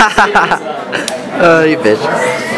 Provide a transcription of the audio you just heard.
oh, you bitch.